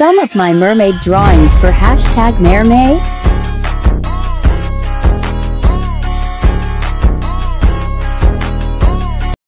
some of my mermaid drawings for hashtag mermaid?